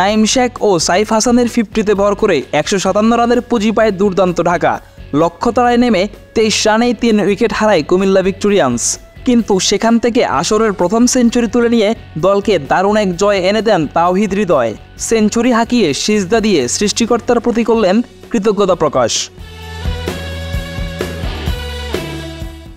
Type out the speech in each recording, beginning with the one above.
নাইম শেখ ও সাইফ হাসানের ফিফটিতে ভর করে একশো সাতান্ন রানের পুঁজি পায় দুর্দান্ত ঢাকা। লক্ষ্য তারায় নেমে তেইশ রানেই তিন উইকেট হারায় কুমিল্লা ভিক্টোরিয়ান্স। কিন্তু সেখান থেকে আসরের প্রথম সেঞ্চুরি তুলে নিয়ে দলকে দারুণ এক জয় এনে দেন তাওহিদ হৃদয়। সেঞ্চুরি হাঁকিয়ে সিজদা দিয়ে সৃষ্টিকর্তার প্রতি করলেন কৃতজ্ঞতা প্রকাশ।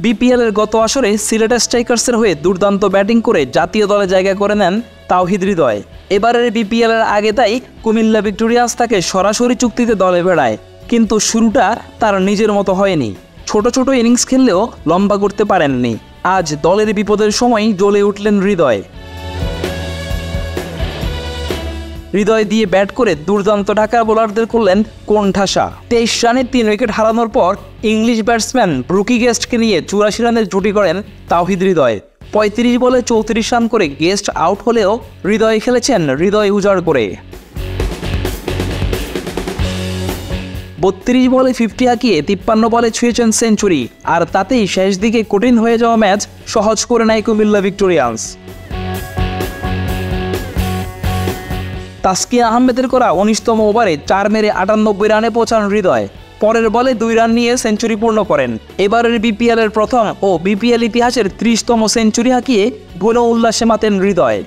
বিপিএলের গত আসরে সিলেট স্ট্রাইকার্সের হয়ে দুর্দান্ত ব্যাটিং করে জাতীয় দলে জায়গা করে নেন তাওহিদ হৃদয়। এবারের বিপিএলের আগে তাই কুমিল্লা ভিক্টোরিয়াস তাকে সরাসরি চুক্তিতে দলে বেড়ায়। কিন্তু শুরুটা তার নিজের মতো হয়নি। ছোট ছোট ইনিংস খেললেও লম্বা করতে পারেননি। আজ দলের বিপদের সময় জ্বলে উঠলেন হৃদয়। হৃদয় দিয়ে ব্যাট করে দুর্দান্ত ঢাকা বোলারদের করলেন কোণঠাসা। তেইশ রানে তিন উইকেট হারানোর পর ইংলিশ ব্যাটসম্যান ব্রুকি গেস্টকে নিয়ে চুরাশি রানের জুটি করেন তাওহিদ হৃদয়। পঁয়ত্রিশ বলে চৌত্রিশ রান করে গেস্ট আউট হলেও হৃদয় খেলেছেন হৃদয় উজাড় করে। বত্রিশ বলে ফিফটি হাঁকিয়ে তিপ্পান্ন বলে ছুঁয়েছেন সেঞ্চুরি। আর তাতেই শেষ দিকে কঠিন হয়ে যাওয়া ম্যাচ সহজ করে নেয় কুমিল্লা ভিক্টোরিয়ান্স। তাসকিয়া আহমেদের করা উনিশতম ওভারে চার মেরে আটানব্বই রানে পৌঁছান হৃদয়। পরের বলে দুই রান নিয়ে সেঞ্চুরি পূর্ণ করেন। এবারের বিপিএল এর প্রথম ও বিপিএল ইতিহাসের ত্রিশতম সেঞ্চুরি হাঁকিয়ে ঘন উল্লাসে মাতেন হৃদয়।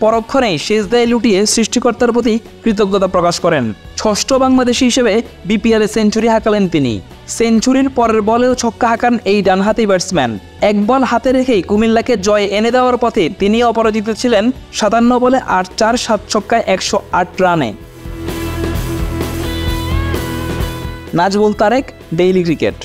পরক্ষণেই শেষ শেষদায় লুটিয়ে সৃষ্টিকর্তার প্রতি কৃতজ্ঞতা প্রকাশ করেন। ষষ্ঠ বাংলাদেশি হিসেবে বিপিএলে সেঞ্চুরি হাঁকালেন তিনি। সেঞ্চুরির পরের বলেও ছক্কা হাঁকান এই ডানহাতি ব্যাটসম্যান। এক বল হাতে রেখেই কুমিল্লাকে জয় এনে দেওয়ার পথে তিনি অপরাজিত ছিলেন সাতান্ন বলে আট চার সাত ছক্কায় একশো আট রানে। Nazbul Tarique daily cricket